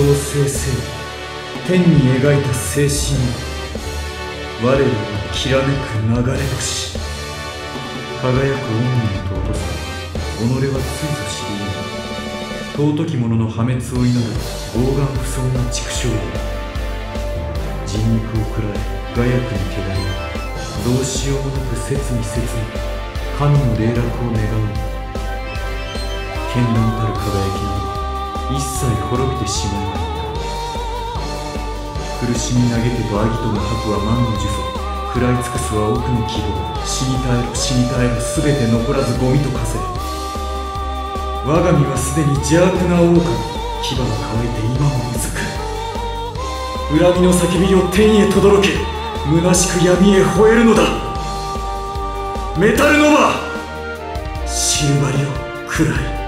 創生せよ天に描いた精神我らがきらめく流れ星輝く恩義の尊さ己はついぞ知り得尊き者の破滅を祈る傲岸不尊な畜生。人肉を食らえ雅薬に汚れどうしようもなく切に切に神の霊落を願う。のだ絢爛たる輝き滅びてしまえばいいんだ苦しみ嘆けばアギトの白は万の呪詛食らい尽くすは奥の希望死に絶えろ死に絶えろ全て残らずゴミと化せ我が身はすでに邪悪な狼牙が乾いて今もうずく恨みの叫びを天へ轟け虚しく闇へ吠えるのだメタルノバシルバリオくらい